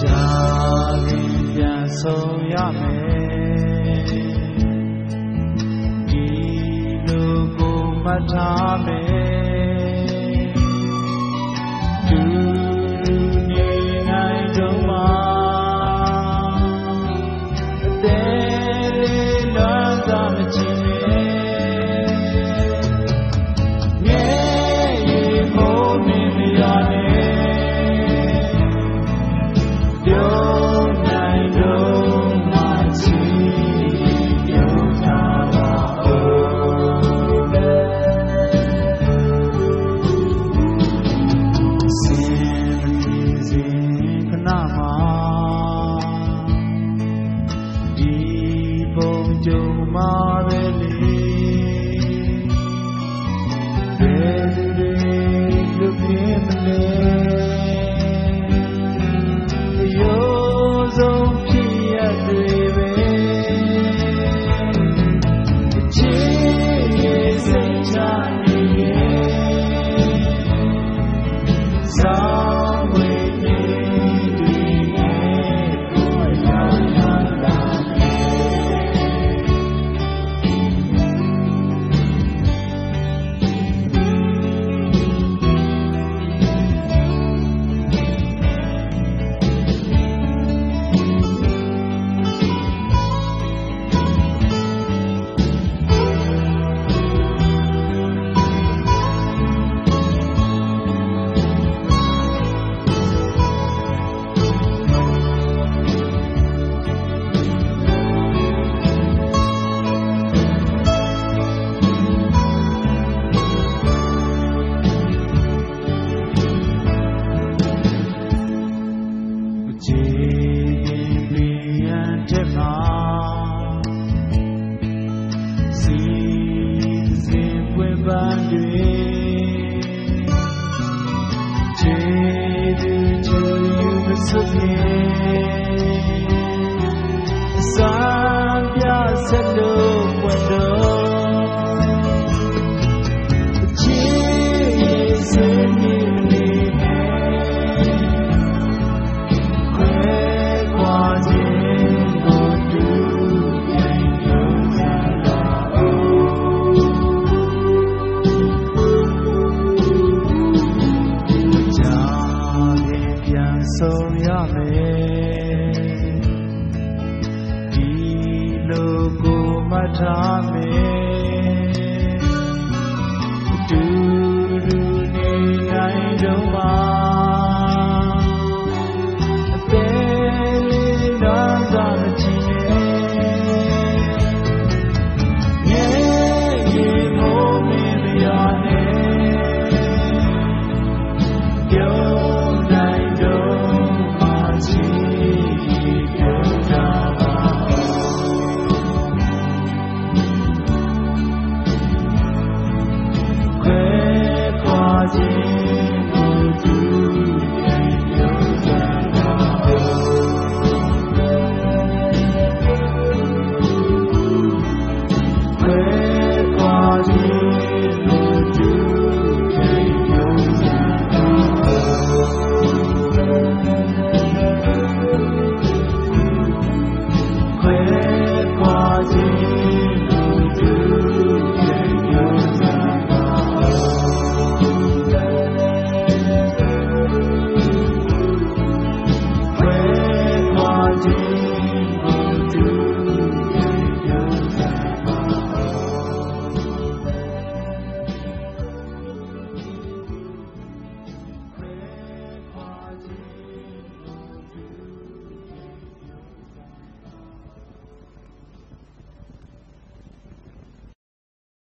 家里面收压麦。 ထားမေသူနေနိုင်တော့မှာအသေးလေးလာသာမချင်မေငယ်ရေမိုးနေမရနဲ့ပြော do my. ပန်တွေခြေသူချူယူမဆုပ်ရဲ့ ဆုံးရမယ်ဒီလိုကိုမထားမယ်ဒူဒူနေတိုင်းတော့မှာအသေးလေးတော့သာမချင်ရဲ့ငယ်ငယ်မိုးမင်းရနဲ့ပြော